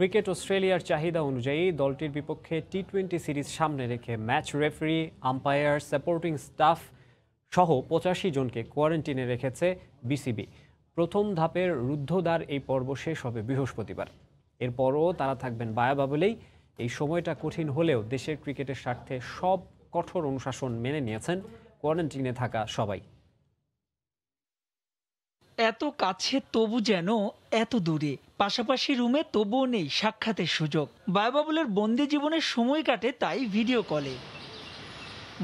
Cricket অস্ট্রেলিয়ার চাহিদা অনুযায়ী দলটির বিপক্ষে টি টোয়েন্টি সিরিজ সামনে রেখে match referee, umpire, supporting staff সহ পঁচাশি জনকে কোয়ারেন্টিনে রেখেছে বিসিবি। প্রথম ধাপের রুদ্ধদ্বার এই পর্ব শেষ হবে বৃহস্পতিবার। এরপরও তারা থাকবেন বায়াবা বলেই এই সময়টা কঠিন হলেও দেশের ক্রিকেটের স্বার্থে সব কঠোর অনুশাসন মেনে নিয়েছেন। কোয়ারেন্টিনে থাকা সবাই। এত কাছে তবু যেন এত দূরে। পাশাপাশি রুমে তবুও নেই সাক্ষাতের সুযোগ। বায়বাবুলের বন্দি জীবনের সময় কাটে তাই ভিডিও কলে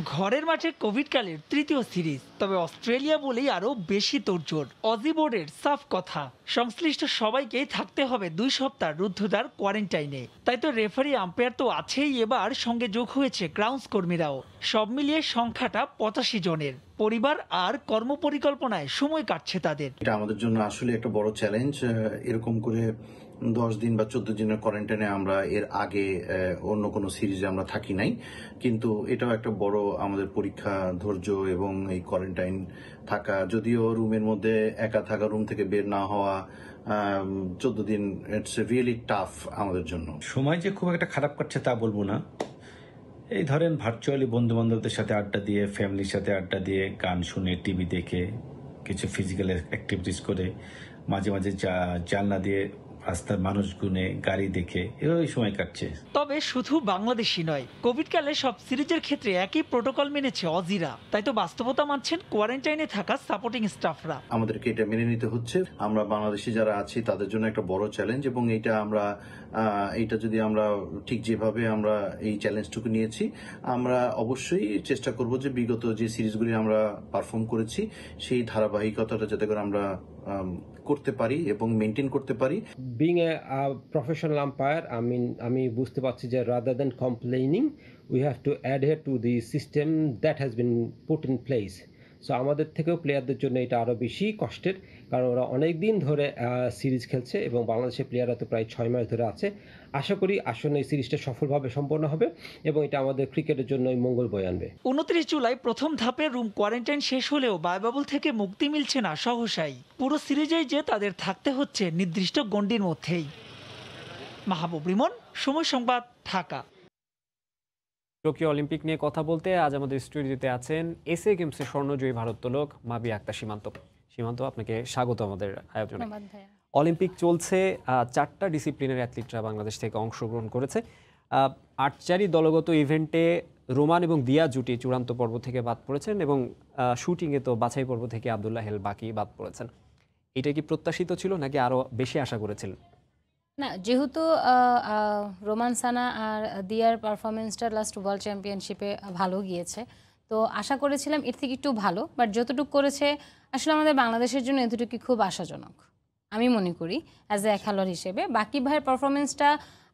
ঘরের মাঠে কোভিডকালের তৃতীয় সিরিজ, তবে অস্ট্রেলিয়া বলেই আরও বেশি তোড়জোড়। অজি বোর্ডের সাফ কথা, সংশ্লিষ্ট সবাইকেই থাকতে হবে দুই সপ্তাহ রুদ্ধদ্বার কোয়ারেন্টাইনে। তাই তো রেফারি আম্পায়ার তো আছেই এবার, সঙ্গে যোগ হয়েছে গ্রাউন্ডস কর্মীরাও। সব মিলিয়ে সংখ্যাটা পঁচাশি জনের। পরিবার আর কর্মপরিকল্পনায় সময় কাটছে তাদের। এটা আমাদের জন্য আসলে একটা বড় চ্যালেঞ্জ এরকম করে দশ দিন বা চোদ্দ দিনের কোয়ারেন্টাইনে আমরা এর আগে অন্য কোনো সিরিজে আমরা থাকি নাই। কিন্তু এটাও একটা বড় আমাদের পরীক্ষা ধৈর্য এবং এই কোয়ারেন্টাইন থাকা। যদিও রুমের মধ্যে একা থাকা, রুম থেকে বের না হওয়া চোদ্দ দিন ইটস রিয়েলি টাফ আমাদের জন্য। সময় যে খুব একটা খারাপ কাটছে তা বলব না। এই ধরেন ভার্চুয়ালি বন্ধু বান্ধবদের সাথে আড্ডা দিয়ে ফ্যামিলির সাথে আড্ডা দিয়ে, গান শুনে টিভি দেখে, কিছু ফিজিক্যাল অ্যাক্টিভিটিস করে, মাঝে মাঝে জানলা দিয়ে রাস্তার মানুষ গুনে গাড়ি দেখে এভাবেই সময় কাটছে। তবে শুধু বাংলাদেশি নয় কোভিডকালে সব সিরিজের ক্ষেত্রে একই প্রোটোকল মেনেছে অজিরা। তাই তো বাস্তবতা মানছেন কোয়ারেন্টাইনে থাকা সাপোর্টিং স্টাফরা। আমাদেরকে এটা মেনে নিতে হচ্ছে। আমরা বাংলাদেশি যারা আছি তাদের জন্য একটা বড় চ্যালেঞ্জ এবং এটা আমরা এইটা যদি আমরা ঠিক যেভাবে আমরা এই চ্যালেঞ্জটুকু নিয়েছি আমরা অবশ্যই চেষ্টা করব যে বিগত যে সিরিজগুলি আমরা পারফর্ম করেছি সেই ধারাবাহিকতাটা যাতে করে আমরা আম, করতে পারি এবং মেনটেন করতে পারি। বিং এ প্রফেশনাল আম্পায়ার আমি আমি বুঝতে পারছি যে rather than complaining we have to adhere to the system that has been put in place so আমাদের থেকেও প্লেয়ারদের জন্য এটা আরও বেশি কষ্টের। কারণ ওরা অনেক দিন ধরে সিরিজ খেলছে এবং বাংলাদেশের প্লেয়াররা তো প্রায় ছয় মাস ধরে আছে। আশা করি আসলে এই সিরিজটা সফলভাবে সম্পন্ন হবে এবং এটা আমাদের ক্রিকেটের জন্য মঙ্গল বয়ে আনবে। উনত্রিশ জুলাই প্রথম ধাপের রুম কোয়ারেন্টাইন শেষ হলেও বায়ুবাবুল থেকে মুক্তি মিলছে না সহসাই। পুরো সিরিজেই যে তাদের থাকতে হচ্ছে নির্দিষ্ট গণ্ডির মধ্যেই। মাহবুব রিমন সময় সংবাদ ঢাকা। টোকিও অলিম্পিক নিয়ে কথা বলতে আজ আমাদের স্টুডিওতে আছেন এসএ গেমসের স্বর্ণজয়ী ভারোত্তোলক মাবি আক্তার সীমান্ত। সীমান্ত আপনাকে স্বাগত আমাদের আয়োজনে। অলিম্পিক চলছে চারটা ডিসিপ্লিনের অ্যাথলিটরা বাংলাদেশ থেকে অংশগ্রহণ করেছে। আর্চারি দলগত ইভেন্টে রোমান এবং দিয়া জুটি চূড়ান্ত পর্ব থেকে বাদ পড়েছেন এবং শুটিংয়ে তো বাছাই পর্ব থেকে আবদুল্লাহ হেল বাকি বাদ পড়েছেন। এটা কি প্রত্যাশিত ছিল নাকি আরও বেশি আশা করেছিলেন? না যেহেতু রোমান সানা আর দিয়ার পারফরমেন্সটা লাস্ট ওয়ার্ল্ড চ্যাম্পিয়নশিপে ভালো গিয়েছে তো আশা করেছিলাম এর থেকে একটু ভালো বাট যতটুকু করেছে আসলে আমাদের বাংলাদেশের জন্য এতটুকু খুব আশাজনক আমি মনে করি অ্যাজ এ খেলোয়াড় হিসেবে। বাকি ভাইয়ের পারফরমেন্সটা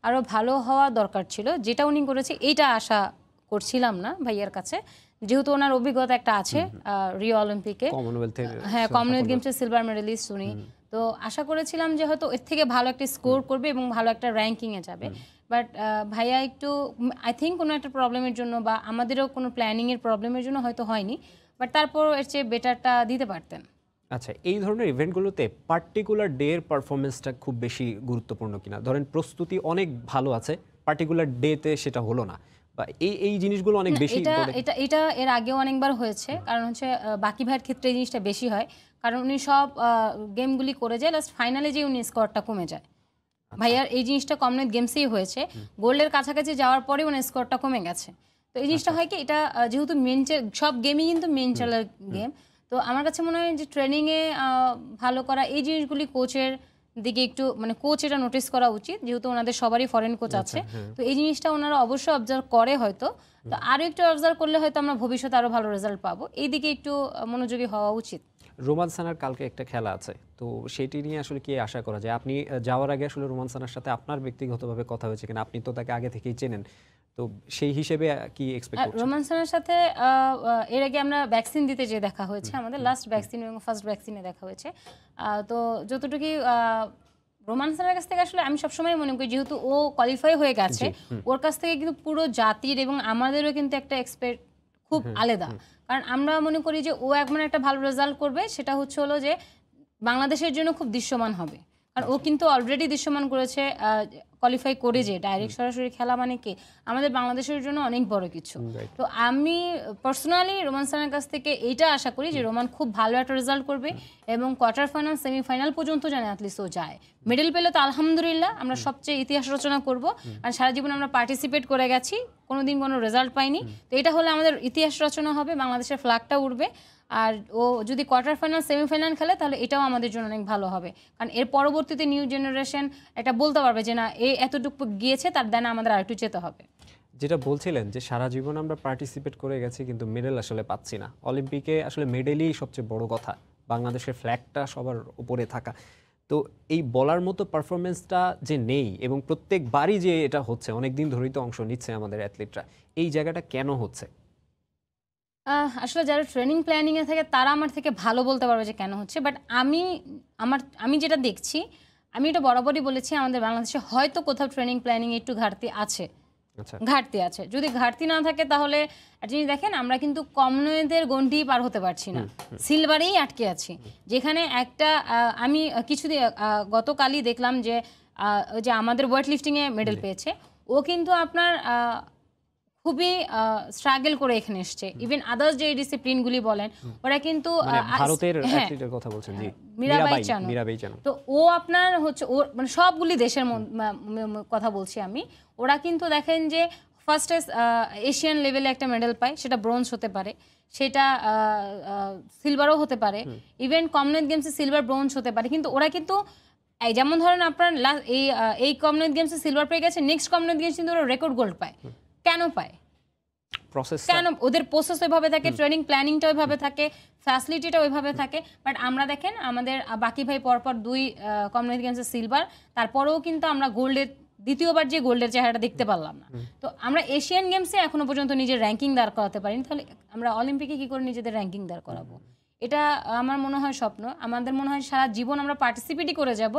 আরও ভালো হওয়া দরকার ছিল যেটা উনি করেছে এইটা আশা করছিলাম না ভাইয়ার কাছে। যেহেতু ওনার অভিজ্ঞতা একটা আছে রিও অলিম্পিকে হ্যাঁ কমনওয়েলথ গেমসের সিলভার মেডেলিস্ট উনি। তো আশা করেছিলাম যে হয়তো এর থেকে ভালো একটা স্কোর করবে এবং ভালো একটা র্যাঙ্কিংয়ে যাবে। বাট ভাইয়া একটু আই থিঙ্ক কোনো একটা প্রবলেমের জন্য বা আমাদেরও কোনো প্ল্যানিংয়ের প্রবলেমের জন্য হয়তো হয়নি। বাট তারপর এর চেয়ে বেটারটা দিতে পারতেন। আচ্ছা এই ধরনের ইভেন্টগুলোতে পার্টিকুলার ডে এর পারফরমেন্সটা খুব বেশি গুরুত্বপূর্ণ কিনা? ধরেন প্রস্তুতি অনেক ভালো আছে পার্টিকুলার ডেতে সেটা হলো না। বা এই এই জিনিসগুলো অনেক বেশি এটা এটা এটা এর আগেও অনেকবার হয়েছে। কারণ হচ্ছে বাকি ভাইয়ের ক্ষেত্রে এই জিনিসটা বেশি হয়। কারণ উনি সব গেমগুলি করে যায় লাস্ট ফাইনালে যে উনি স্কোরটা কমে যায়। আচ্ছা। ভাইয়ার এই জিনিসটা কমনওয়েলথ গেমসেই হয়েছে। গোল্ডের কাছাকাছি যাওয়ার পরে উনি স্কোরটা কমে গেছে। তো এই আচ্ছা। জিনিসটা হয় কি এটা যেহেতু মেন্টাল সব গেমই কিন্তু মেন্টালের গেম তো আমার কাছে মনে হয় যে ট্রেনিংয়ে ভালো করা এই জিনিসগুলি কোচের দিকে একটু মানে কোচ এটা নোটিস করা উচিত যেহেতু ওনাদের সবারই ফরেন কোচ আছে। তো এই জিনিসটা ওনারা অবশ্যই অবজার্ভ করে হয়তো। তো আরও একটু অবজার্ভ করলে হয়তো আমরা ভবিষ্যতে আরও ভালো রেজাল্ট পাবো। এই দিকে একটু মনোযোগী হওয়া উচিত। রোমান সানার কালকে একটা খেলা আছে। তো সেটি নিয়ে আসলে কি আশা করা যায়? আপনি যাওয়ার আগে আসলে রোমান সানার সাথে আপনার ব্যক্তিগতভাবে কথা হয়েছে কিনা? আপনি তো তাকে আগে থেকেই চেনেন। তো সেই হিসেবে কি এক্সপেক্ট করছেন? রোমান্সানের সাথে আহ, আহ, এর আগে আমরা ভ্যাকসিন দিতে যে দেখা হয়েছে। আমাদের লাস্ট ভ্যাকসিন এবং ফার্স্ট ভ্যাকসিনে দেখা হয়েছে। তো যতটুকু রোমান্সানের কাছ থেকে আসলে আমি সবসময় মনে করি যেহেতু ও কোয়ালিফাই হয়ে গেছে ওর কাছ থেকে কিন্তু পুরো জাতির এবং আমাদেরও কিন্তু একটা এক্সপেক্ট খুব আলাদা। কারণ আমরা মনে করি যে ও একমন একটা ভালো রেজাল্ট করবে, সেটা হচ্ছে হলো যে বাংলাদেশের জন্য খুব দৃশ্যমান হবে। কারণ ও কিন্তু অলরেডি দৃশ্যমান করেছে কোয়ালিফাই করে যে ডাইরেক্ট সরাসরি খেলা মানে কি? আমাদের বাংলাদেশের জন্য অনেক বড় কিছু। তো আমি পার্সোনালি রোমান সানের কাছ থেকে এইটা আশা করি যে রোমান খুব ভালো একটা রেজাল্ট করবে এবং কোয়ার্টার ফাইনাল সেমিফাইনাল পর্যন্ত যেন অ্যাটলিস্ট ও যায়। মেডেল পেলে তো আলহামদুলিল্লাহ আমরা সবচেয়ে ইতিহাস রচনা করব আর সারা জীবন আমরা পার্টিসিপেট করে গেছি। কোনোদিন কোনো রেজাল্ট পাইনি। তো এটা হলে আমাদের ইতিহাস রচনা হবে বাংলাদেশের ফ্ল্যাগটা উঠবে আর ও যদি কোয়ার্টার ফাইনাল সেমিফাইনাল খেলে, তাহলে এটাও আমাদের জন্য অনেক ভালো হবে। কারণ এর পরবর্তীতে নিউ জেনারেশন এটা বলতে পারবে যে, না, এ এতটুকু গিয়েছে, তার দেন আমাদের আরেকটু যেতে হবে। যেটা বলছিলেন যে, সারা জীবন আমরা পার্টিসিপেট করে গেছি, কিন্তু মেডেল আসলে পাচ্ছি না। অলিম্পিকে আসলে মেডেলই সবচেয়ে বড় কথা। বাংলাদেশের ফ্ল্যাগটা সবার উপরে থাকা। তো এই বলার মতো পারফরমেন্সটা যে নেই, এবং প্রত্যেকবারই যে এটা হচ্ছে অনেক দিন ধরেই তো অংশ নিচ্ছে আমাদের অ্যাথলিটরা এই জায়গাটা কেন হচ্ছে? আহ, আসলে যারা ট্রেনিং প্ল্যানিংয়ে থাকে তারা আমার থেকে ভালো বলতে পারবে যে কেন হচ্ছে। বাট আমি আমার আমি যেটা দেখছি আমি এটা বরাবরই বলেছি আমাদের বাংলাদেশে হয়তো কোথাও ট্রেনিং প্ল্যানিং একটু ঘাটতি আছে। আচ্ছা। ঘাটতি আছে। যদি ঘাটতি না থাকে তাহলে একটা জিনিস দেখেন আমরা কিন্তু কমনওয়েলথের গন্ডি পার হতে পারছি না। সিলভারেই আটকে আছি। যেখানে একটা আহ, আমি কিছুদিন আহ, গতকালই দেখলাম যে আহ, ওই যে আমাদের ওয়েট লিফটিংয়ে মেডেল পেয়েছে। ও কিন্তু আপনার আহ, খুবই স্ট্রাগল করে এখানে এসছে। ইভেন আদার্স যে ডিসিপ্লিনগুলি বলেন ওরা কিন্তু মানে ভারতের হ্যাঁ, অ্যাথলিটের কথা বলছেন জি। মীরাবাই চানু। মীরাবাই চানু তো ও আপনার হচ্ছে ও মানে সবগুলি দেশের কথা বলছি আমি। ওরা কিন্তু দেখেন যে ফার্স্টে এশিয়ান লেভেলে একটা মেডেল পায় সেটা ব্রোঞ্জ হতে পারে। সেটা সিলভারও হতে পারে। ইভেন কমনওয়েলথ গেমসে সিলভার ব্রোঞ্জ হতে পারে। কিন্তু ওরা কিন্তু এই যেমন ধরেন আপনার এই এই কমনওয়েলথ গেমসে সিলভার পেয়ে গেছে নেক্সট কমনওয়েলথ গেমস কিন্তু ওরা রেকর্ড গোল্ড পায়। কেন পায়? প্রসেস কেন ওদের প্রসেস ওইভাবে থাকে ট্রেনিং প্ল্যানিংটা ওইভাবে থাকে ফ্যাসিলিটিটা ওইভাবে থাকে বাট আমরা দেখেন আমাদের বাকি ভাই পরপর দুই কমনওয়েলথ গেমসে সিলভার তারপরেও কিন্তু আমরা গোল্ডের দ্বিতীয়বার যে গোল্ডের চেহারাটা দেখতে পারলাম না। তো আমরা এশিয়ান গেমসে এখনও পর্যন্ত নিজের র্যাঙ্কিং দাঁড় করাতে পারিনি তাহলে আমরা অলিম্পিকে কি করে নিজেদের র্যাঙ্কিং দাঁড় করাবো? এটা আমার মনে হয় স্বপ্ন। আমাদের মনে হয় সারা জীবন আমরা পার্টিসিপেটই করে যাব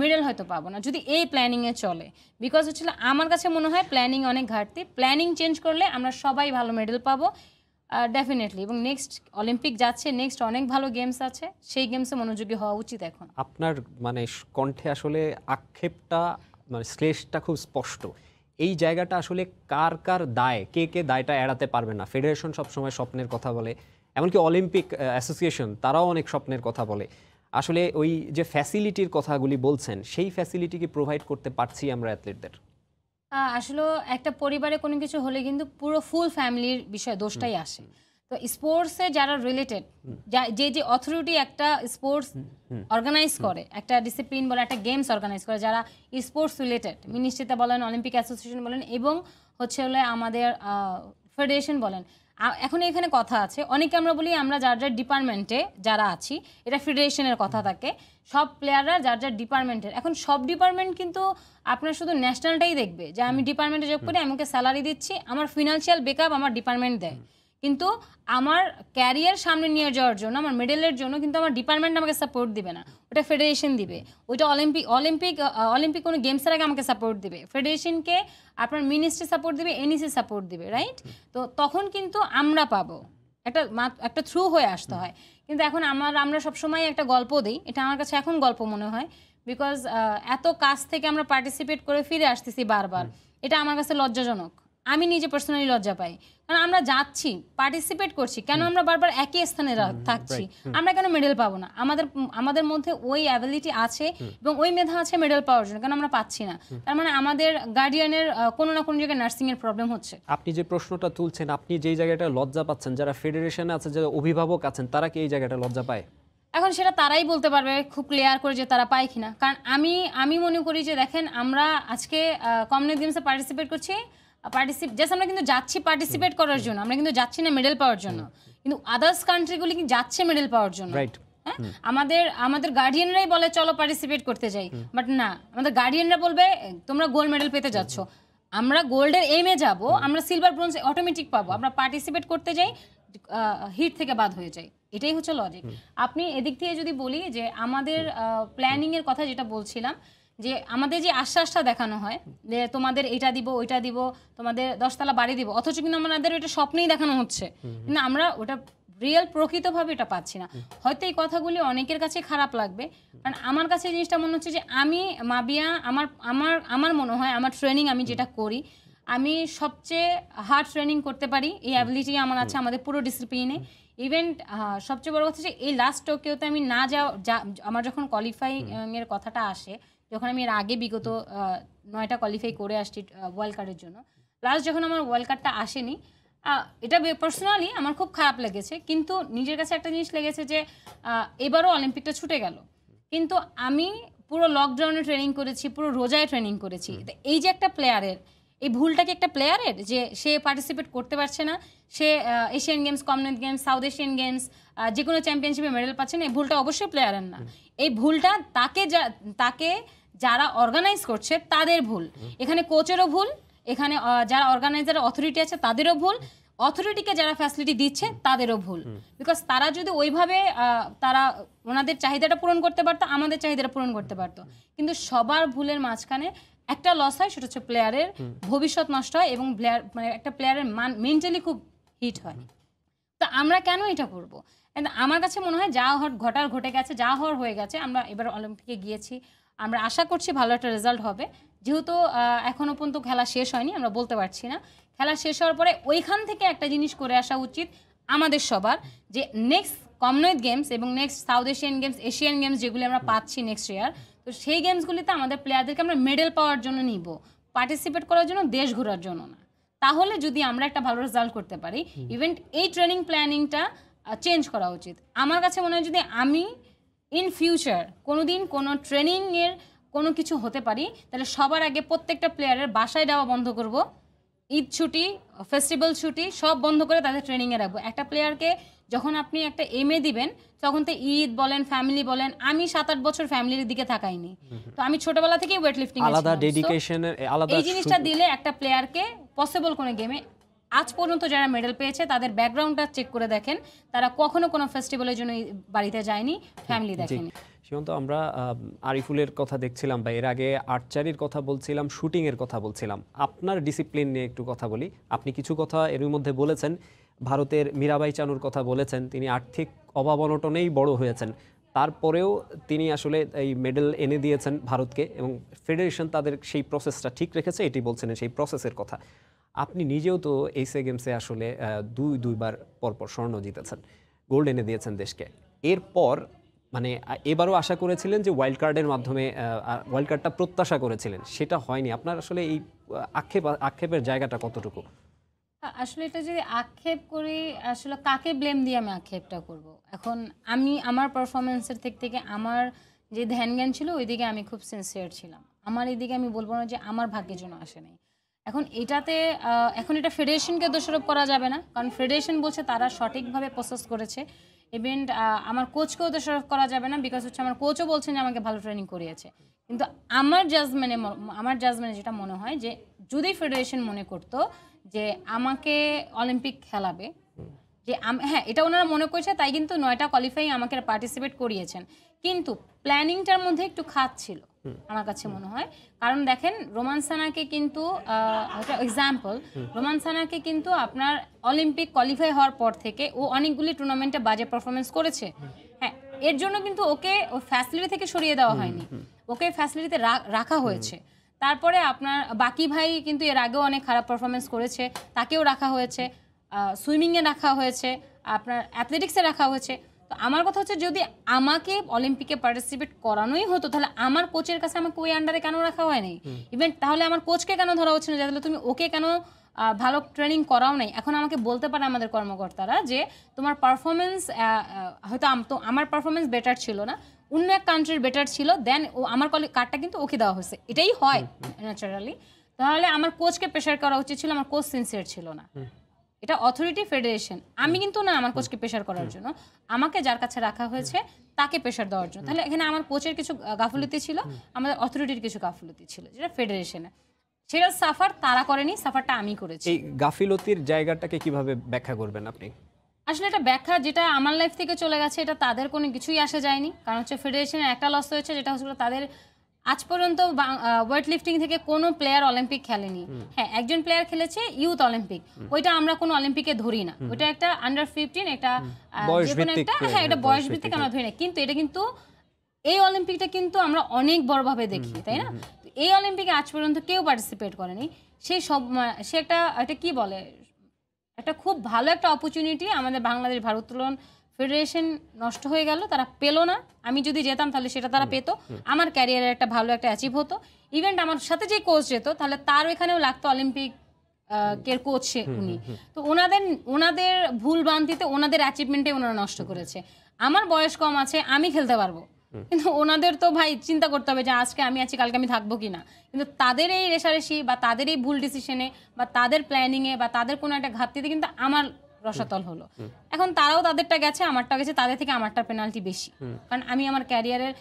মেডেল হয়তো পাবো না, যদি এই প্ল্যানিংয়ে চলে। বিকজ হচ্ছিল আমার কাছে মনে হয় প্ল্যানিং অনেক ঘাটতি। প্ল্যানিং চেঞ্জ করলে আমরা সবাই ভালো মেডেল পাবো ডেফিনেটলি এবং নেক্সট অলিম্পিক যাচ্ছে নেক্সট অনেক ভালো গেমস আছে, সেই গেমসে মনোযোগী হওয়া উচিত এখন। আপনার মানে কণ্ঠে আসলে আক্ষেপটা মানে শ্লেষটা খুব স্পষ্ট। এই জায়গাটা আসলে কার কার দায়? কে কে দায়টা এড়াতে পারবে না? ফেডারেশন সবসময় স্বপ্নের কথা বলে। এমনকি অলিম্পিক অ্যাসোসিয়েশন তারাও অনেক স্বপ্নের কথা বলে। আসলে ওই যে ফ্যাসিলিটির কথাগুলি বলছেন সেই ফ্যাসিলিটি কি প্রোভাইড করতে পারছি আমরা অ্যাথলিটদের আসলে একটা পরিবারে কোনো কিছু হলে কিন্তু পুরো ফুল ফ্যামিলির বিষয় দোষটাই আসে। তো স্পোর্টসে যারা রিলেটেড যে যে অথরিটি একটা স্পোর্টস অর্গানাইজ করে একটা ডিসিপ্লিন বলে একটা গেমস অর্গানাইজ করে যারা স্পোর্টস রিলেটেড মিনিস্ট্রিতে বলেন অলিম্পিক অ্যাসোসিয়েশন বলেন এবং হচ্ছে হলে আমাদের ফেডারেশন বলেন। এখন এখানে কথা আছে। অনেকে আমরা বলি আমরা যার যার ডিপার্টমেন্টে যারা আছি এটা ফেডারেশনের কথা থাকে। সব প্লেয়াররা যার যার ডিপার্টমেন্টের। এখন সব ডিপার্টমেন্ট কিন্তু আপনার শুধু ন্যাশনালটাই দেখবে যে আমি ডিপার্টমেন্টে যোগ করি আমাকে স্যালারি দিচ্ছি আমার ফিনান্সিয়াল বেকআপ আমার ডিপার্টমেন্ট দেয়। কিন্তু আমার ক্যারিয়ার সামনে নিয়ে যাওয়ার জন্য, আমার মেডেলের জন্য কিন্তু আমার ডিপার্টমেন্ট আমাকে সাপোর্ট দিবে না। ওটা ফেডারেশন দিবে। ওইটা অলিম্পিক অলিম্পিক অলিম্পিক কোনো গেমসের আগে আমাকে সাপোর্ট দিবে। ফেডারেশনকে আপনার মিনিস্ট্রি সাপোর্ট দিবে এনইসি সাপোর্ট দিবে রাইট তো তখন কিন্তু আমরা পাবো। একটা একটা থ্রু হয়ে আসতে হয়। কিন্তু এখন আমার, আমরা সবসময় একটা গল্প দিই। এটা আমার কাছে এখন গল্প মনে হয়। বিকজ এত কাজ থেকে আমরা পার্টিসিপেট করে ফিরে আসতেছি বারবার। এটা আমার কাছে লজ্জাজনক। আমি নিজে পার্সোনালি লজ্জা পাই। কারণ আমরা যাচ্ছি পার্টিসিপেট করছি কেন আমরা বারবার একই স্থানে থাকছি? আমরা কেন মেডেল পাবো না? আমাদের আমাদের মধ্যে ওই অ্যাবিলিটি আছে এবং ওই মেধা আছে মেডেল পাওয়ার জন্য কেন আমরা পাচ্ছি না। তার মানে আমাদের গার্ডিয়ানের কোনো না কোনো জায়গায় নার্সিং এর প্রবলেম হচ্ছে। আপনি যে প্রশ্নটা তুলছেন আপনি যেই জায়গাটা লজ্জা পাচ্ছেন যারা ফেডারেশনে আছে যারা অভিভাবক আছেন তারা কি এই জায়গাটা লজ্জা পায়? এখন সেটা তারাই বলতে পারবে খুব ক্লিয়ার করে যে তারা পায় কিনা। কারণ আমি আমি মনে করি যে দেখেন আমরা আজকে কমনওয়েলথ গেমসে পার্টিসিপেট করছি পার্টিসিপেট জাস্ট আমরা কিন্তু যাচ্ছি পার্টিসিপেট করার জন্য আমরা কিন্তু যাচ্ছি না মেডেল পাওয়ার জন্য। কিন্তু আদার্স কান্ট্রিগুলি কিন্তু যাচ্ছে মেডেল পাওয়ার জন্য। রাইট হ্যাঁ? আমাদের আমাদের গার্ডিয়ানরাই বলে চলো পার্টিসিপেট করতে যাই। বাট না আমাদের গার্ডিয়ানরা বলবে তোমরা গোল্ড মেডেল পেতে যাচ্ছ। আমরা গোল্ডের এমে যাব আমরা সিলভার ব্রোঞ্জ অটোমেটিক পাবো। আমরা পার্টিসিপেট করতে যাই হিট থেকে বাদ হয়ে যাই। এটাই হচ্ছে লজিক আপনি এদিক থেকে যদি বলি যে আমাদের প্ল্যানিংয়ের কথা যেটা বলছিলাম যে আমাদের যে আশ্বাসটা দেখানো হয় যে তোমাদের এটা দিব ওইটা দিব তোমাদের দশতলা বাড়ি দিব অথচ কিন্তু আমাদের ওইটা স্বপ্নেই দেখানো হচ্ছে। কিন্তু আমরা ওটা রিয়েল প্রকৃতভাবে এটা পাচ্ছি না। হয়তো এই কথাগুলি অনেকের কাছে খারাপ লাগবে কারণ আমার কাছে এই জিনিসটা মনে হচ্ছে যে আমি মাবিয়া আমার আমার আমার মনে হয় আমার ট্রেনিং আমি যেটা করি আমি সবচেয়ে হার্ড ট্রেনিং করতে পারি এই অ্যাবিলিটি আমার আছে আমাদের পুরো ডিসিপ্লিনে ইভেন সবচেয়ে বড় কথা যে এই লাস্ট টোকিওতে আমি না যাও যা- আমার যখন কোয়ালিফাই এর কথাটা আসে যখন আমি এর আগে বিগত নয়টা কোয়ালিফাই করে আসছি ওয়ার্ল্ড কার্ডের জন্য। লাস্ট যখন আমার ওয়ার্ল্ড কার্ডটা আসেনি এটা পার্সোনালি আমার খুব খারাপ লেগেছে। কিন্তু নিজের কাছে একটা জিনিস লেগেছে যে এবারও অলিম্পিকটা ছুটে গেল। কিন্তু আমি পুরো লকডাউনে ট্রেনিং করেছি পুরো রোজায় ট্রেনিং করেছি। তো এই যে একটা প্লেয়ারের এই ভুলটা কি একটা প্লেয়ারের যে সে পার্টিসিপেট করতে পারছে না সে Asian games commonwealth games south Asian games যে কোনো চ্যাম্পিয়নশিপে মেডেল পাচ্ছে না এই ভুলটা অবশ্যই প্লেয়ারের না। এই ভুলটা তাকে যা তাকে যারা অর্গানাইজ করছে, তাদের ভুল। এখানে কোচেরও ভুল, এখানে যারা অর্গানাইজার অথরিটি আছে, তাদেরও ভুল। অথরিটিকে যারা ফ্যাসিলিটি দিচ্ছে, তাদেরও ভুল। বিকজ তারা যদি ওইভাবে তারা ওনাদের চাহিদাটা পূরণ করতে পারতো, আমাদের চাহিদাটা পূরণ করতে পারতো। কিন্তু সবার ভুলের মাঝখানে একটা লস হয়, সেটা হচ্ছে প্লেয়ারের ভবিষ্যৎ নষ্ট হয় এবং প্লেয়ার মানে একটা প্লেয়ারের মান মেন্টালি খুব হিট হয়। তো আমরা কেন এটা করব? আমার কাছে মনে হয়, যা হওয়ার, ঘটার, ঘটে গেছে, যা হওয়ার হয়ে গেছে, আমরা এবার অলিম্পিকে গিয়েছি। আমরা আশা করছি ভালো একটা রেজাল্ট হবে। যেহেতু এখনও পর্যন্ত খেলা শেষ হয়নি আমরা বলতে পারছি না। খেলা শেষ হওয়ার পরে ওইখান থেকে একটা জিনিস করে আসা উচিত আমাদের সবার যে নেক্সট কমনওয়েলথ গেমস এবং next south Asian games Asian games যেগুলি আমরা পাচ্ছি নেক্সট ইয়ার তো সেই গেমসগুলিতে আমাদের প্লেয়ারদেরকে আমরা মেডেল পাওয়ার জন্য নিব। পার্টিসিপেট করার জন্য দেশ ঘোরার জন্য না। তাহলে যদি আমরা একটা ভালো রেজাল্ট করতে পারি ইভেন্ট এই ট্রেনিং প্ল্যানিংটা চেঞ্জ করা উচিত। আমার কাছে মনে হয় যদি আমি ইন ফিউচার কোনো দিন কোনো ট্রেনিংয়ের কোনো কিছু হতে পারি তাহলে সবার আগে প্রত্যেকটা প্লেয়ারের বাসায় যাওয়া বন্ধ করব। ঈদ ছুটি ফেস্টিভ্যাল ছুটি সব বন্ধ করে তাদের ট্রেনিংয়ে রাখব। একটা প্লেয়ারকে যখন আপনি একটা এম এ দিবেন তখন তো ঈদ বলেন ফ্যামিলি বলেন আমি সাত আট বছর ফ্যামিলির দিকে থাকাইনি তো আমি ছোটবেলা থেকেই ওয়েট লিফটিং আলাদা ডেডিকেশনের আলাদা এই জিনিসটা দিলে একটা প্লেয়ারকে পসিবল কোনো গেমে আজ পর্যন্ত যারা মেডেল পেয়েছে তাদের ব্যাকগ্রাউন্ডটা চেক করে দেখেন। তারা কখনো কোনো ফেস্টিভ্যালের জন্য বাড়িতে যায়নি ফ্যামিলি দেখেনি। সীমন্ত আমরা আরিফুলের কথা দেখছিলাম বা এর আগে আর্চারির কথা বলছিলাম শুটিং এর কথা বলছিলাম। আপনার ডিসিপ্লিন নিয়ে একটু কথা বলি। আপনি কিছু কথা এর মধ্যে বলেছেন। ভারতের মীরাবাই চানুর কথা বলেছেন। তিনি আর্থিক অভাব অনটনেই বড় হয়েছেন। তারপরেও তিনি আসলে এই মেডেল এনে দিয়েছেন ভারতকে এবং ফেডারেশন তাদের সেই প্রসেসটা ঠিক রেখেছে এটি বলছেন সেই প্রসেসের কথা। আপনি নিজেও তো এসএ গেমসে আসলে দুই, দুইবার পরপর স্বর্ণ জিতেছেন গোল্ড এনে দিয়েছেন দেশকে। এরপর মানে এবারও আশা করেছিলেন যে ওয়াইল্ড কার্ডের মাধ্যমে ওয়াইল্ড কার্ডটা প্রত্যাশা করেছিলেন, সেটা হয়নি। আপনার আসলে এই আক্ষেপ, আক্ষেপের জায়গাটা কতটুকু? আসলে এটা যদি আক্ষেপ করি, আসলে কাকে ব্লেম দিয়ে আমি আক্ষেপটা করব? এখন আমি আমার পারফরমেন্সের দিক থেকে আমার যে ধ্যান জ্ঞান ছিল, ওইদিকে আমি খুব সিনসিয়ার ছিলাম। আমার এদিকে আমি বলব না যে আমার ভাগ্যের জন্য আসে নাই। এখন এটাতে এখন এটা ফেডারেশনকে দোষারোপ করা যাবে না, কারণ ফেডারেশন বলছে তারা সঠিকভাবে প্রসেস করেছে। ইভেন্ট আমার কোচকেও দোষারোপ করা যাবে না বিকজ হচ্ছে আমার কোচও বলছেন যে আমাকে ভালো ট্রেনিং করিয়েছে। কিন্তু আমার জাজমেন্টে আমার জাজমেন্টে যেটা মনে হয় যে, যদি ফেডারেশন মনে করতো যে আমাকে অলিম্পিক খেলাবে, যে হ্যাঁ এটা ওনারা মনে করছে, তাই কিন্তু নয়টা কোয়ালিফাই আমাকে পার্টিসিপেট করিয়েছেন। কিন্তু প্ল্যানিংটার মধ্যে একটু খাত ছিল। আমার কাছে মনে হয়। কারণ দেখেন রোমান সানাকে কিন্তু এক্সাম্পল রোমান সানাকে কিন্তু আপনার অলিম্পিক কোয়ালিফাই হওয়ার পর থেকে ও অনেকগুলি টুর্নামেন্টে বাজে পারফরমেন্স করেছে। হ্যাঁ এর জন্য কিন্তু ওকে ও ফ্যাসিলিটি থেকে সরিয়ে দেওয়া হয়নি। ওকে ফ্যাসিলিটিতে রাখা হয়েছে। তারপরে আপনার বাকি ভাই কিন্তু এর আগেও অনেক খারাপ পারফরমেন্স করেছে। তাকেও রাখা হয়েছে। সুইমিংয়ে রাখা হয়েছে। আপনার অ্যাথলেটিক্সে রাখা হয়েছে। তো আমার কথা হচ্ছে যদি আমাকে অলিম্পিকে পার্টিসিপেট করানোই হতো তাহলে আমার কোচের কাছে আমাকে ওই আন্ডারে কেন রাখা হয়নি? ইভেন তাহলে আমার কোচকে কেন ধরা হচ্ছে না যে তুমি ওকে কেন ভালো ট্রেনিং করাও নাই? এখন আমাকে বলতে পারে আমাদের কর্মকর্তারা যে তোমার পারফরমেন্স হয়তো আমার পারফরমেন্স বেটার ছিল না অন্য এক কান্ট্রির বেটার ছিল দেন ও আমার কার্ডটা কিন্তু ওকে দেওয়া হয়েছে। এটাই হয় ন্যাচারালি তাহলে আমার কোচকে প্রেশার করা উচিত ছিল আমার কোচ সিনসিয়ার ছিল না। এটা অথরিটি ফেডারেশন আমি কিন্তু না আমার কোচকে প্রেশার করার জন্য। আমাকে যার কাছে রাখা হয়েছে তাকে প্রেশার দেওয়ার জন্য। তাহলে এখানে আমার কোচের কিছু গাফুলতি ছিল আমাদের অথরিটির কিছু গাফুলতি ছিল যেটা ফেডারেশনে সেটা সাফার তারা করেনি সাফারটা আমি করেছি। এই গাফিলতির জায়গাটাকে কীভাবে ব্যাখ্যা করবেন আপনি? আসলে এটা ব্যাখ্যা যেটা আমার লাইফ থেকে চলে গেছে এটা তাদের কোনো কিছুই আসে যায়নি। কারণ হচ্ছে ফেডারেশনের একটা লস হয়েছে যেটা হচ্ছে তাদের আজ পর্যন্ত ওয়েট লিফটিং থেকে কোনো প্লেয়ার অলিম্পিক খেলেনি। হ্যাঁ একজন প্লেয়ার খেলেছে ইউথ অলিম্পিক ওইটা আমরা কোনো অলিম্পিকে ধরি না। ওইটা একটা আন্ডার ফিফটিন একটা যে কোনো একটা হ্যাঁ এটা হ্যাঁ, বয়স ভিত্তিক ভিত্তিক, আমরা ধরি না। কিন্তু এটা কিন্তু এই অলিম্পিকটা কিন্তু আমরা অনেক বড়ভাবে দেখি তাই না? এই অলিম্পিকে আজ পর্যন্ত কেউ পার্টিসিপেট করেনি। সেই সব সে একটা একটা কি বলে একটা খুব ভালো একটা অপরচুনিটি আমাদের বাংলাদেশ ভারোত্তোলন ফেডারেশন নষ্ট হয়ে গেল তারা পেল না। আমি যদি যেতাম তাহলে সেটা তারা পেতো। আমার ক্যারিয়ারের একটা ভালো একটা অ্যাচিভ হতো। ইভেন্ট আমার সাথে যে কোচ যেত তাহলে তার এখানেও লাগতো অলিম্পিক কের কোচ উনি। তো ওনাদের ওনাদের ভুল ভ্রান্তিতে ওনাদের অ্যাচিভমেন্টে ওনারা নষ্ট করেছে। আমার বয়স কম আছে আমি খেলতে পারব। কিন্তু ওনাদের তো ভাই চিন্তা করতে হবে যে আজকে আমি আছি কালকে আমি থাকব কি না কিন্তু তাদের এই রেশারেশি বা তাদের এই ভুল ডিসিশনে বা তাদের প্ল্যানিংয়ে বা তাদের কোনো একটা ঘাটতিতে কিন্তু আমার রসাতল হলো। এখন তারাও তাদেরটা গেছে আমারটা গেছে তাদের থেকে আমারটা পেনাল্টি বেশি। কারণ আমি আমার ক্যারিয়ারের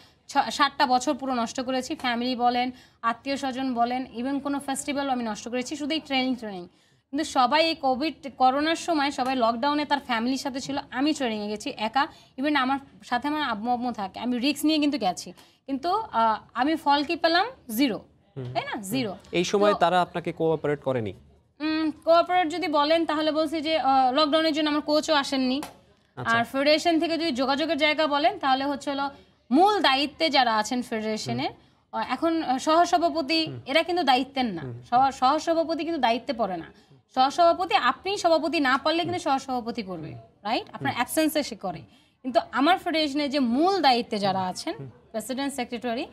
ষাটটা বছর পুরো নষ্ট করেছি। ফ্যামিলি বলেন আত্মীয় স্বজন বলেন ইভেন কোনো ফেস্টিভ্যাল আমি নষ্ট করেছি শুধু এই ট্রেনিং ট্রেনিং কিন্তু সবাই এই কোভিড করোনার সময় সবাই লকডাউনে তার ফ্যামিলির সাথে ছিল আমি ট্রেনিংয়ে গেছি একা। ইভেন আমার সাথে আমার আব্বু আম্মু থাকে আমি রিস্ক নিয়ে কিন্তু গেছি। কিন্তু আমি ফল কি পেলাম? জিরো তাই না? জিরো এই সময় তারা আপনাকে কোঅপারেট করেনি? কোঅপারেট যদি বলেন তাহলে বলছি যে লকডাউনের জন্য আমার কোচও আসেননি। আর ফেডারেশন থেকে যদি যোগাযোগের জায়গা বলেন তাহলে হচ্ছে হলো মূল দায়িত্বে যারা আছেন ফেডারেশনের এখন সহসভাপতি এরা কিন্তু দায়িত্বের না। সহ- সহসভাপতি কিন্তু দায়িত্বে পড়ে না। সহসভাপতি আপনি সভাপতি না পারলে কিন্তু সহসভাপতি করবে রাইট আপনার অ্যাবসেন্সে সে করে। কিন্তু আমার ফেডারেশনের যে মূল দায়িত্বে যারা আছেন প্রেসিডেন্ট সেক্রেটারি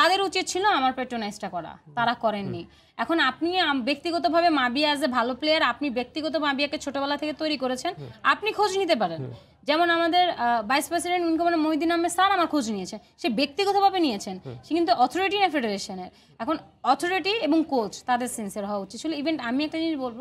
তাদের উচিত ছিল আমার পেট্রোনাইজটা করা। তারা করেননি। এখন আপনি ব্যক্তিগতভাবে মাবিয়া অ্যাজ এ ভালো প্লেয়ার আপনি ব্যক্তিগত মাবিয়াকে ছোটবেলা থেকে তৈরি করেছেন আপনি খোঁজ নিতে পারেন। যেমন আমাদের ভাইস প্রেসিডেন্ট উনকুমার মহিদিন আহমেদ স্যার আমার খোঁজ নিয়েছে। সে ব্যক্তিগতভাবে নিয়েছেন। সে কিন্তু অথরিটি না ফেডারেশনের এখন অথরিটি এবং কোচ তাদের সিনসিয়ার হওয়া উচিত ছিল। ইভেন আমি একটা জিনিস বলব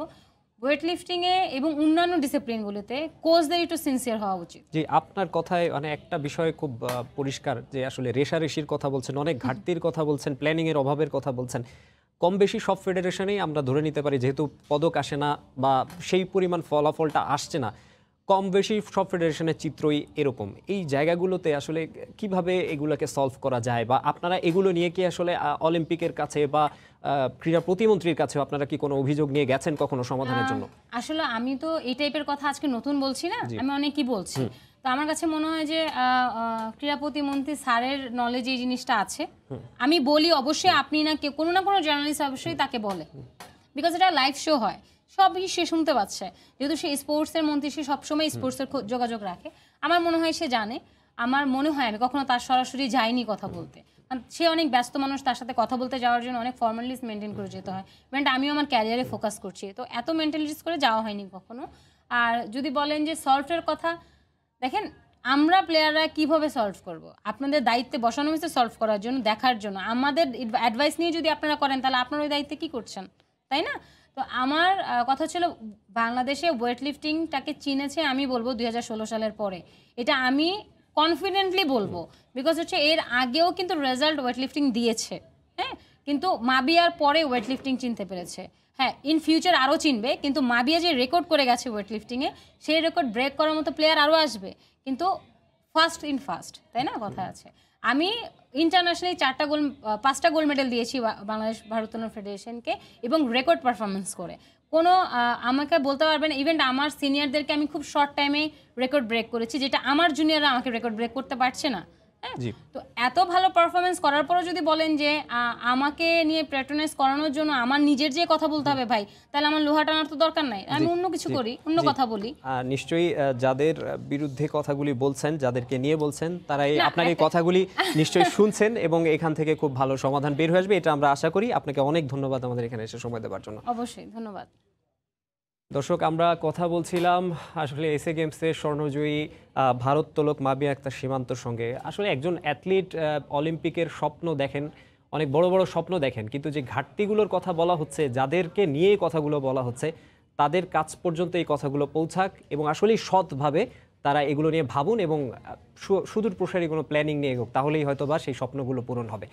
ওয়েট লিফটিংয়ে এবং অন্যান্য ডিসিপ্লিনগুলোতে কোচদের একটু সিনসিয়ার হওয়া উচিত। জি আপনার কথায় মানে একটা বিষয় খুব পরিষ্কার যে আসলে রেশারেশির কথা বলছেন অনেক ঘাটতির কথা বলছেন প্ল্যানিংয়ের অভাবের কথা বলছেন। কম বেশি সব ফেডারেশনেই আমরা ধরে নিতে পারি যেহেতু পদক আসে না বা সেই পরিমাণ ফলাফলটা আসছে না। কম বেশি সব ফেডারেশনের চিত্রই এরকম। এই জায়গাগুলোতে আসলে কীভাবে এগুলোকে সলভ করা যায় বা আপনারা এগুলো নিয়ে কি আসলে অলিম্পিকের কাছে বা ক্রীড়া প্রতিমন্ত্রীর কাছে আপনারা কি কোনো অভিযোগ নিয়ে গেছেন কখনো সমাধানের জন্য? আসলে আমি তো এই টাইপের কথা আজকে নতুন বলছি না আমি অনেক কি বলছি তো আমার কাছে মনে হয় যে ক্রীড়া প্রতিমন্ত্রী স্যারের নলেজ এই জিনিসটা আছে। আমি বলি অবশ্যই আপনি না কেউ কোনো না কোনো জার্নালিস্ট অবশ্যই তাকে বলে। বিকজ এটা লাইভ শো হয়। সবই সে শুনতে পাচ্ছে। যেহেতু সে স্পোর্টসের মন্ত্রী সে সবসময় স্পোর্টসের যোগাযোগ রাখে। আমার মনে হয় সে জানে। আমার মনে হয় আমি কখনো তার সরাসরি যাইনি কথা বলতে। সে অনেক ব্যস্ত মানুষ তার সাথে কথা বলতে যাওয়ার জন্য অনেক ফর্মালিটিস মেনটেন করে যেতে হয়। ইভেন্ট আমিও আমার ক্যারিয়ারে ফোকাস করছি। তো এত মেন্টালিটিস করে যাওয়া হয়নি কখনো। আর যদি বলেন যে সলভের কথা দেখেন আমরা প্লেয়াররা কীভাবে সলভ করব? আপনাদের দায়িত্বে বসানো হয়েছে সলভ করার জন্য দেখার জন্য। আমাদের অ্যাডভাইস নিয়ে যদি আপনারা করেন তাহলে আপনার ওই দায়িত্বে কী করছেন? তাই না? তো আমার কথা ছিল বাংলাদেশে ওয়েট লিফটিংটাকে চিনেছে আমি বলব দু হাজার ষোলো সালের পরে। এটা আমি কনফিডেন্টলি বলব বিকজ হচ্ছে এর আগেও কিন্তু রেজাল্ট ওয়েট লিফটিং দিয়েছে হ্যাঁ? কিন্তু মাবিয়ার পরে ওয়েট লিফটিং চিনতে পেরেছে। হ্যাঁ ইন ফিউচার আরও চিনবে, কিন্তু মাবিয়া যে রেকর্ড করে গেছে ওয়েট লিফটিংয়ে সেই রেকর্ড ব্রেক করার মতো প্লেয়ার আরও আসবে। কিন্তু ফার্স্ট ইন ফার্স্ট তাই না? কথা আছে। আমি ইন্টারন্যাশনালি চারটা গোল পাঁচটা গোল্ড মেডেল দিয়েছি বাংলাদেশ ভারোত্তোলন ফেডারেশনকে এবং রেকর্ড পারফরমেন্স করে কোনো আমাকে বলতে পারবেন ইভেন আমার সিনিয়রদেরকে আমি খুব শর্ট টাইমে রেকর্ড ব্রেক করেছি, যেটা আমার জুনিয়ররা আমাকে রেকর্ড ব্রেক করতে পারছে না। তো এত ভালো পারফরমেন্স করার পরও যদি বলেন যে আমাকে নিয়ে প্যাট্রোনাইজ করানোর জন্য আমার নিজের যে কথা বলতে হবে ভাই তাহলে আমার লোহা টানার তো দরকার নাই। আমি অন্য কিছু করি অন্য কথা বলি। নিশ্চয়ই যাদের বিরুদ্ধে কথাগুলি বলছেন যাদেরকে নিয়ে বলছেন তারা এই আপনার এই কথাগুলি নিশ্চয়ই শুনছেন এবং এখান থেকে খুব ভালো সমাধান বের হয়ে আসবে এটা আমরা আশা করি। আপনাকে অনেক ধন্যবাদ আমাদের এখানে এসে সময় দেওয়ার জন্য। অবশ্যই ধন্যবাদ। দর্শক, আমরা কথা বলছিলাম আসলে এসএ গেমসের স্বর্ণজয়ী ভারোত্তোলক মাবিয়া আক্তার সীমান্তর সঙ্গে। আসলে একজন অ্যাথলিট অলিম্পিকের স্বপ্ন দেখেন, অনেক বড় বড় স্বপ্ন দেখেন, কিন্তু যে ঘাটতিগুলোর কথা বলা হচ্ছে, যাদেরকে নিয়ে কথাগুলো বলা হচ্ছে, তাদের কাজ পর্যন্ত এই কথাগুলো পৌঁছাক এবং আসলেই সৎভাবে তারা এগুলো নিয়ে ভাবুন এবং সুদূর প্রসারী কোনো প্ল্যানিং নিয়ে এগোক, তাহলেই হয়তো বা সেই স্বপ্নগুলো পূরণ হবে।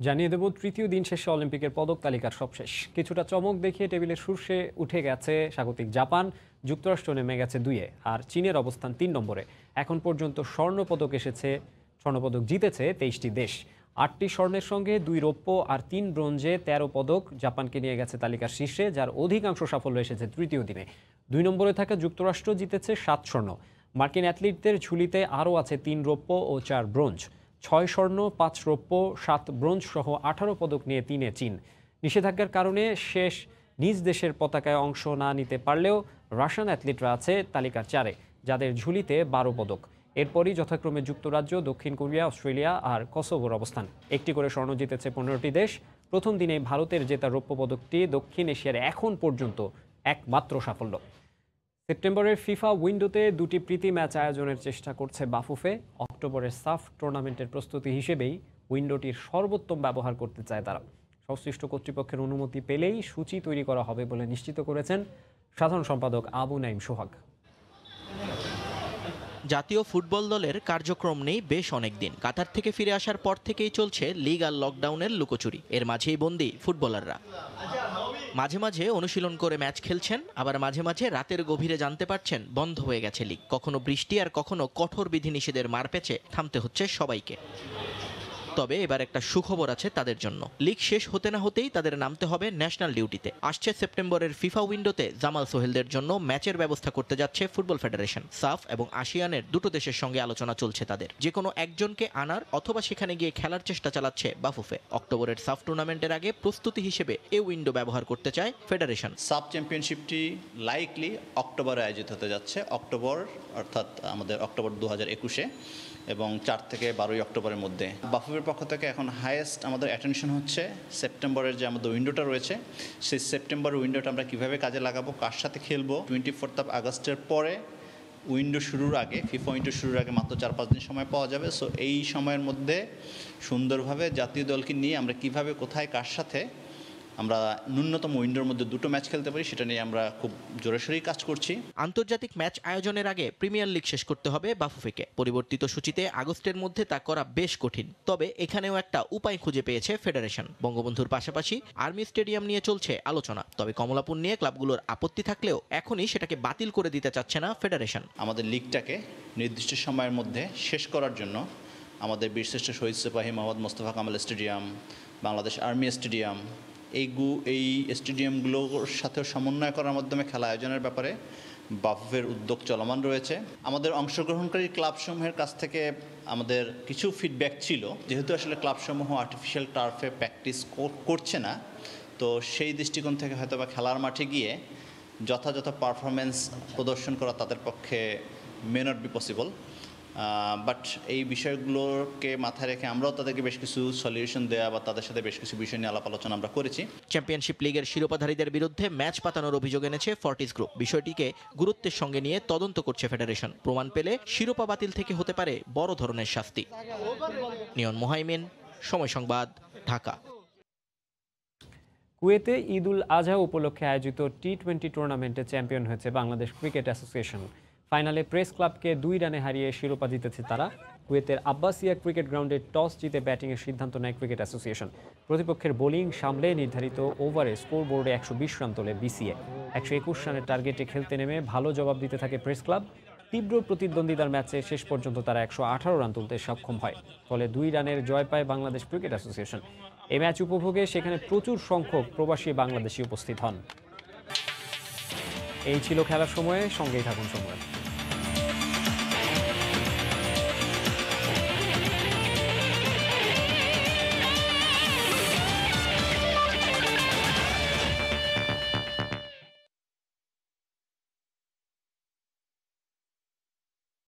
জানিয়ে দেব, তৃতীয় দিন শেষে অলিম্পিকের পদক তালিকার সবশেষ। কিছুটা চমক দেখিয়ে টেবিলের শীর্ষে উঠে গেছে স্বাগতিক জাপান, যুক্তরাষ্ট্র নেমে গেছে দুইয়ে, আর চীনের অবস্থান তিন নম্বরে। এখন পর্যন্ত স্বর্ণপদক এসেছে স্বর্ণপদক জিতেছে তেইশটি দেশ। আটটি স্বর্ণের সঙ্গে দুই রৌপ্য আর তিন ব্রোঞ্জে তেরো পদক জাপানকে নিয়ে গেছে তালিকার শীর্ষে, যার অধিকাংশ সাফল্য এসেছে তৃতীয় দিনে। দুই নম্বরে থাকা যুক্তরাষ্ট্র জিতেছে সাত স্বর্ণ। মার্কিন অ্যাথলিটদের ঝুলিতে আরও আছে তিন রৌপ্য ও চার ব্রোঞ্জ। ছয় স্বর্ণ, পাঁচ রৌপ্য, সাত ব্রোঞ্জ সহ আঠারো পদক নিয়ে তিনে চীন। নিষেধাজ্ঞার কারণে শেষ নিজ দেশের পতাকায় অংশ না নিতে পারলেও রাশিয়ান অ্যাথলিটরা আছে তালিকার চারে, যাদের ঝুলিতে বারো পদক। এরপরই যথাক্রমে যুক্তরাজ্য, দক্ষিণ কোরিয়া, অস্ট্রেলিয়া আর কসোভোর অবস্থান। একটি করে স্বর্ণ জিতেছে পনেরোটি দেশ। প্রথম দিনেই ভারতের জেতা রৌপ্য পদকটি দক্ষিণ এশিয়ার এখন পর্যন্ত একমাত্র সাফল্য। সেপ্টেম্বরের ফিফা উইন্ডোতে দুটি প্রীতি ম্যাচ আয়োজনের চেষ্টা করছে বাফুফে। অক্টোবরের সাফ টুর্নামেন্টের প্রস্তুতি হিসেবেই উইন্ডোটির সর্বোত্তম ব্যবহার করতে চায় তারা। সংশ্লিষ্ট কর্তৃপক্ষের অনুমতি পেলেই সূচি তৈরি করা হবে বলে নিশ্চিত করেছেন সাধারণ সম্পাদক আবু নাইম সোহাগ। জাতীয় ফুটবল দলের কার্যক্রম নেই বেশ অনেক দিন কাতার থেকে ফিরে আসার পর থেকেই চলছে লিগ আর লকডাউনের লুকোচুরি। এর মাঝেই বন্দি ফুটবলাররা। মাঝে মাঝে অনুশীলন করে ম্যাচ খেলছেন, আবার মাঝে মাঝে রাতের গভীরে জানতে পারছেন বন্ধ হয়ে গেছে লিগ। কখনো বৃষ্টি আর কখনো কঠোর বিধিনিষেধের মারপেচে থামতে হচ্ছে সবাইকে। তবে এবার একটা সুখবর আছে তাদের জন্য। লিগ শেষ হতে না হতেই তাদের নামতে হবে ন্যাশনাল ডিউটিতে। আসছে সেপ্টেম্বরের ফিফা উইন্ডোতে জামাল সোহেলদের জন্য ম্যাচের ব্যবস্থা করতে যাচ্ছে ফুটবল ফেডারেশন। সাফ এবং আসিয়ানের দুটো দেশের সঙ্গে আলোচনা চলছে তাদের। যে কোনো একজনকে আনার অথবা সেখানে গিয়ে খেলার চেষ্টা চালাচ্ছে বাফুফে। অক্টোবরের সাফ টুর্নামেন্টের আগে প্রস্তুতি হিসেবে এ উইন্ডো ব্যবহার করতে চায় ফেডারেশন। সাব চ্যাম্পিয়নশিপটি লাইকলি অক্টোবরে আয়োজিত হতে যাচ্ছে। অক্টোবর, অর্থাৎ আমাদের অক্টোবর দু হাজার একুশে। এবং চার থেকে বারোই অক্টোবরের মধ্যে। বাফুফের পক্ষ থেকে এখন হায়েস্ট আমাদের অ্যাটেনশন হচ্ছে সেপ্টেম্বরের যে আমাদের উইন্ডোটা রয়েছে, সেই সেপ্টেম্বর উইন্ডোটা আমরা কীভাবে কাজে লাগাবো, কার সাথে খেলব? টোয়েন্টি ফোর্থ অফ আগস্টের পরে উইন্ডো শুরুর আগে ফিফা উইন্ডো শুরুর আগে মাত্র চার পাঁচ দিন সময় পাওয়া যাবে। সো এই সময়ের মধ্যে সুন্দরভাবে জাতীয় দলকে নিয়ে আমরা কীভাবে, কোথায়, কার সাথে আমরা ন্যূনতম উইন্ডোর মধ্যে দুটো ম্যাচ খেলতে পারি সেটা নিয়ে আমরা খুব জোরেশোরেই কাজ করছি। আন্তর্জাতিক ম্যাচ আয়োজনের আগে প্রিমিয়ার লিগ শেষ করতে হবে বাফুফেকে। পরিবর্তিত সূচিতে আগস্টের মধ্যে তা করা বেশ কঠিন। তবে এখানেও একটা উপায় খুঁজে পেয়েছে ফেডারেশন বঙ্গবন্ধুর পাশাপাশি আর্মি স্টেডিয়াম নিয়ে চলছে আলোচনা। তবে কমলাপুর নিয়ে ক্লাবগুলোর আপত্তি থাকলেও এখনই সেটাকে বাতিল করে দিতে চাচ্ছে না ফেডারেশন আমাদের লিগটাকে নির্দিষ্ট সময়ের মধ্যে শেষ করার জন্য আমাদের বীরশ্রেষ্ঠ শহীদ সিপাহী Mohammad Mostafa Kamal stadium Bangladesh army stadium এই গু, এই স্টেডিয়ামগুলোর সাথে সমন্বয় করার মাধ্যমে খেলা আয়োজনের ব্যাপারে বাফের উদ্যোগ চলমান রয়েছে। আমাদের অংশগ্রহণকারী ক্লাবসমূহের কাছ থেকে আমাদের কিছু ফিডব্যাক ছিল। যেহেতু আসলে ক্লাবসমূহ আর্টিফিশিয়াল টার্ফে প্র্যাকটিস করছে না, তো সেই দৃষ্টিকোণ থেকে হয়তো বা খেলার মাঠে গিয়ে যথাযথ পারফরমেন্স প্রদর্শন করা তাদের পক্ষে may not be possible but এই বিষয়গুলোকে মাথায় রেখে আমরাও তাদেরকে বেশ কিছু সলিউশন দেওয়া বা তাদের সাথে বেশ কিছু বিষয় নিয়ে আলাপ আলোচনা আমরা করেছি। চ্যাম্পিয়নশিপ লিগের শিরোপাধারীদের বিরুদ্ধে ম্যাচ পাতানোর অভিযোগ এনেছে ফর্টিস গ্রুপ বিষয়টিকে গুরুত্বের সঙ্গে নিয়ে তদন্ত করছে ফেডারেশন প্রমাণ পেলে শিরোপা বাতিল থেকে হতে পারে বড় ধরনের শাস্তি। নিয়ন মোহাইমিন সময় সংবাদ ঢাকা। কুয়েতে ঈদুল আজহা উপলক্ষে আয়োজিত টি টোয়েন্টি টুর্নামেন্টে চ্যাম্পিয়ন হয়েছে বাংলাদেশ ক্রিকেট অ্যাসোসিয়েশন ফাইনালে প্রেস ক্লাবকে দুই রানে হারিয়ে শিরোপা জিতেছে তারা। কুয়েতের আব্বাসিয়া ক্রিকেট গ্রাউন্ডে টস জিতে ব্যাটিংয়ের সিদ্ধান্ত নেয় ক্রিকেট অ্যাসোসিয়েশন। প্রতিপক্ষের বোলিং সামলে নির্ধারিত ওভারে স্কোর বোর্ডে একশো বিশ রান তোলে বিসিএ। একশো একুশ রানের টার্গেটে খেলতে নেমে ভালো জবাব দিতে থাকে প্রেস ক্লাব। তীব্র প্রতিদ্বন্দ্বিতার ম্যাচে শেষ পর্যন্ত তারা একশো আঠারো রান তুলতে সক্ষম হয়, ফলে দুই রানের জয় পায় বাংলাদেশ ক্রিকেট অ্যাসোসিয়েশন। এই ম্যাচ উপভোগে সেখানে প্রচুর সংখ্যক প্রবাসী বাংলাদেশি উপস্থিত হন। এই ছিল খেলার সময়ে, সঙ্গেই থাকুন সময়।